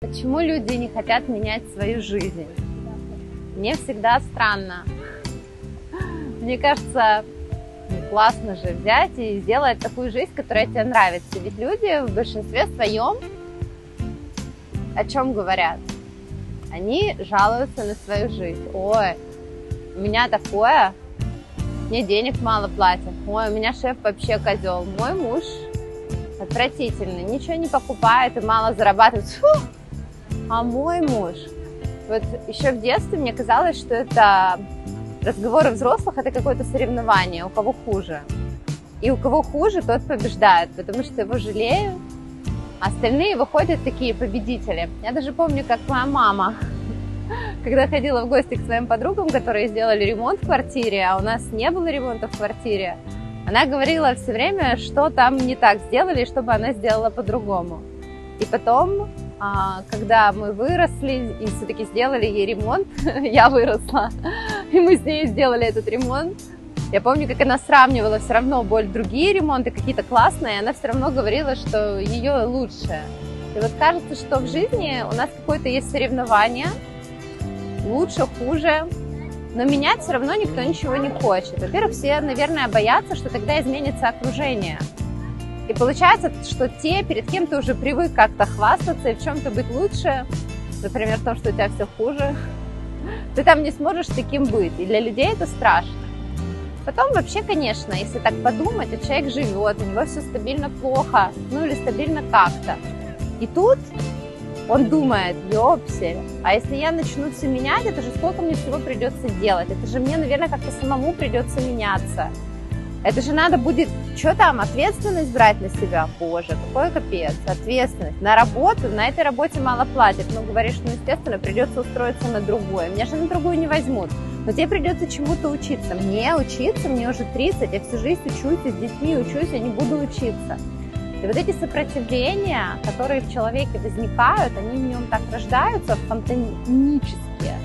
Почему люди не хотят менять свою жизнь? Мне всегда странно. Мне кажется, классно же взять и сделать такую жизнь, которая тебе нравится. Ведь люди в большинстве своем о чем говорят? Они жалуются на свою жизнь. Ой, у меня такое, мне денег мало платят. Ой, у меня шеф вообще козел. Мой муж отвратительный, ничего не покупает и мало зарабатывает. Фу! А мой муж, вот еще в детстве мне казалось, что это разговоры взрослых, это какое-то соревнование, у кого хуже. И у кого хуже, тот побеждает, потому что его жалеют, а остальные выходят такие победители. Я даже помню, как моя мама, когда ходила в гости к своим подругам, которые сделали ремонт в квартире, а у нас не было ремонта в квартире, она говорила все время, что там не так сделали, чтобы она сделала по-другому. И потом когда мы выросли и все-таки сделали ей ремонт, я выросла, и мы с ней сделали этот ремонт. Я помню, как она сравнивала все равно боль другие ремонты, какие-то классные, и она все равно говорила, что ее лучше. И вот кажется, что в жизни у нас какое-то есть соревнование, лучше, хуже, но менять все равно никто ничего не хочет. Во-первых, все, наверное, боятся, что тогда изменится окружение – и получается, что те, перед кем ты уже привык как-то хвастаться и в чем-то быть лучше, например, в том, что у тебя все хуже, ты там не сможешь таким быть. И для людей это страшно. Потом вообще, конечно, если так подумать, а человек живет, у него все стабильно плохо, ну или стабильно как-то. И тут он думает, ёпсель, а если я начну все менять, это же сколько мне всего придется делать? Это же мне, наверное, как-то самому придется меняться. Это же надо будет, что там, ответственность брать на себя? Боже, какой капец, ответственность. На работу, на этой работе мало платят. Ну, говоришь, ну, естественно, придется устроиться на другое. Меня же на другую не возьмут. Но тебе придется чему-то учиться. Мне учиться, мне уже 30, я всю жизнь учусь, с детьми учусь, я не буду учиться. И вот эти сопротивления, которые в человеке возникают, они в нем так рождаются фонтанические,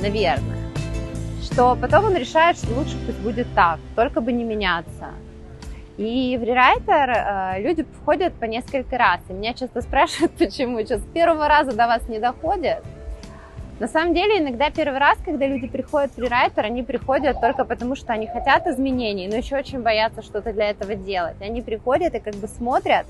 наверное что потом он решает, что лучше пусть будет так, только бы не меняться. И в рерайтер э, люди входят по несколько раз. И меня часто спрашивают, почему. Сейчас с первого раза до вас не доходит. На самом деле, иногда первый раз, когда люди приходят в рерайтер, они приходят только потому, что они хотят изменений, но еще очень боятся что-то для этого делать. Они приходят и как бы смотрят,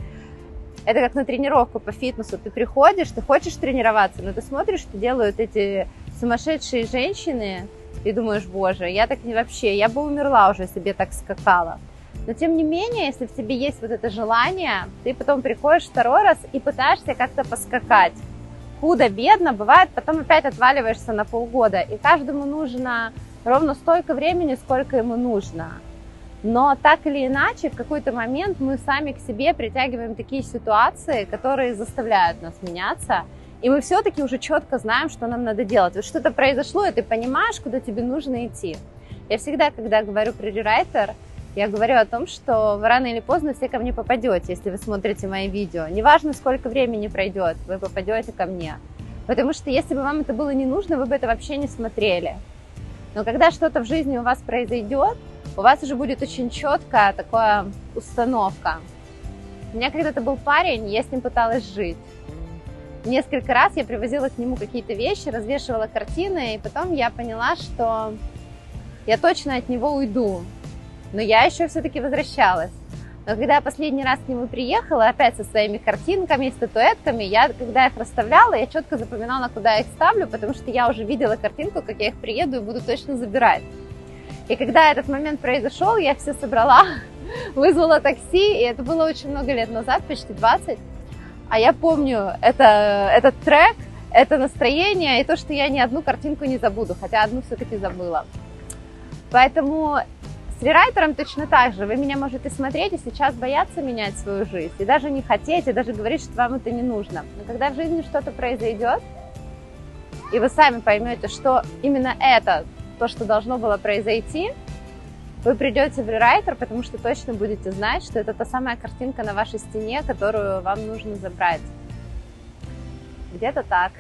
это как на тренировку по фитнесу. Ты приходишь, ты хочешь тренироваться, но ты смотришь, что делают эти сумасшедшие женщины, и думаешь, боже, я так не вообще, я бы умерла уже, я так скакала. Но тем не менее, если в тебе есть вот это желание, ты потом приходишь второй раз и пытаешься как-то поскакать. Худо-бедно, бывает, потом опять отваливаешься на полгода. И каждому нужно ровно столько времени, сколько ему нужно. Но так или иначе, в какой-то момент мы сами к себе притягиваем такие ситуации, которые заставляют нас меняться – и мы все-таки уже четко знаем, что нам надо делать. Вот что-то произошло, и ты понимаешь, куда тебе нужно идти. Я всегда, когда говорю про рерайтер, я говорю о том, что вы рано или поздно все ко мне попадете, если вы смотрите мои видео. Неважно, сколько времени пройдет, вы попадете ко мне. Потому что если бы вам это было не нужно, вы бы это вообще не смотрели. Но когда что-то в жизни у вас произойдет, у вас уже будет очень четкая такая установка. У меня когда-то был парень, я с ним пыталась жить. Несколько раз я привозила к нему какие-то вещи, развешивала картины, и потом я поняла, что я точно от него уйду. Но я еще все-таки возвращалась. Но когда я последний раз к нему приехала, опять со своими картинками, статуэтками, я, когда их расставляла, я четко запоминала, куда я их ставлю, потому что я уже видела картинку, как я их приеду и буду точно забирать. И когда этот момент произошел, я все собрала, вызвала такси, и это было очень много лет назад, почти 20. А я помню это, этот трек, это настроение и то, что я ни одну картинку не забуду, хотя одну все-таки забыла. Поэтому с рерайтером точно так же. Вы меня можете смотреть и сейчас бояться менять свою жизнь, и даже не хотеть, и даже говорить, что вам это не нужно. Но когда в жизни что-то произойдет, и вы сами поймете, что именно это то, что должно было произойти, вы придете в рерайтер, потому что точно будете знать, что это та самая картинка на вашей стене, которую вам нужно забрать. Где-то так.